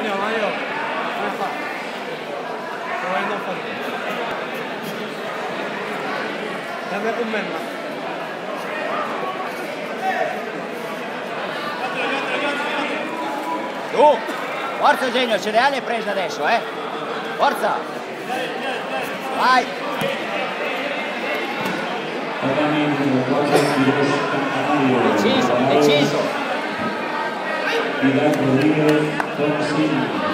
Mario, Mario. Non fa. Non non fa. Dammi con me. Tu, forza Genio, il cereale è preso adesso, eh? Forza! Vai! Pilar Rodríguez Tomasini.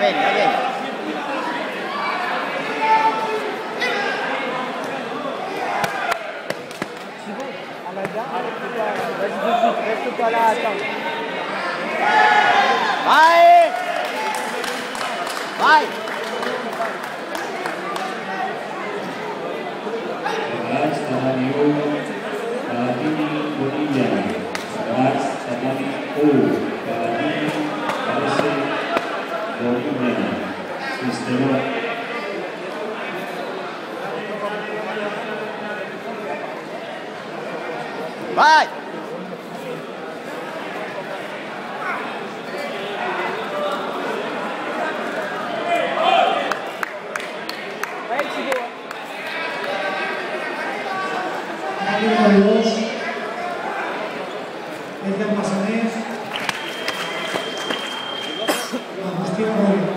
Venga. Attends. Vai! Vai! Vai! Número 2. Edgar Masanés. Agustín Rodríguez.